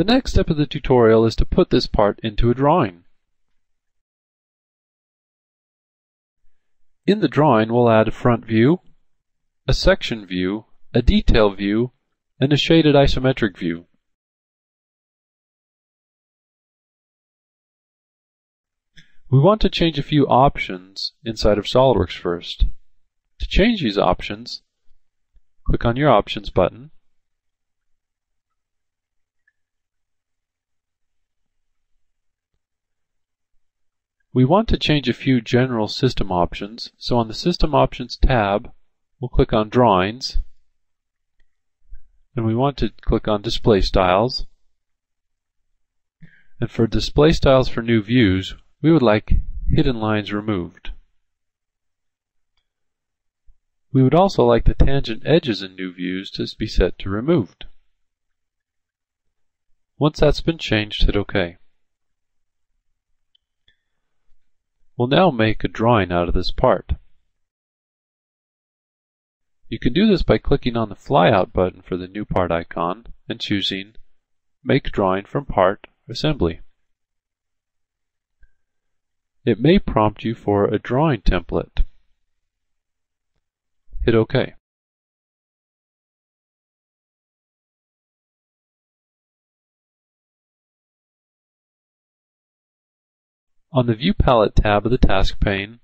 The next step of the tutorial is to put this part into a drawing. In the drawing we'll add a front view, a section view, a detail view, and a shaded isometric view. We want to change a few options inside of SOLIDWORKS first. To change these options, click on your Options button. We want to change a few general system options, so on the System Options tab, we'll click on Drawings, and we want to click on Display Styles. And for Display Styles for new views, we would like hidden lines removed. We would also like the tangent edges in new views to be set to removed. Once that's been changed, hit OK. We'll now make a drawing out of this part. You can do this by clicking on the flyout button for the new part icon and choosing Make Drawing from Part Assembly. It may prompt you for a drawing template. Hit OK. On the View Palette tab of the task pane,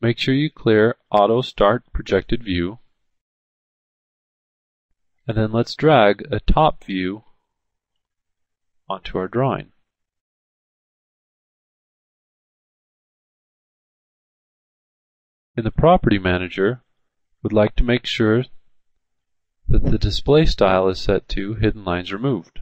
make sure you clear Auto Start Projected View, and then let's drag a top view onto our drawing. In the Property Manager, we'd like to make sure that the display style is set to Hidden Lines Removed.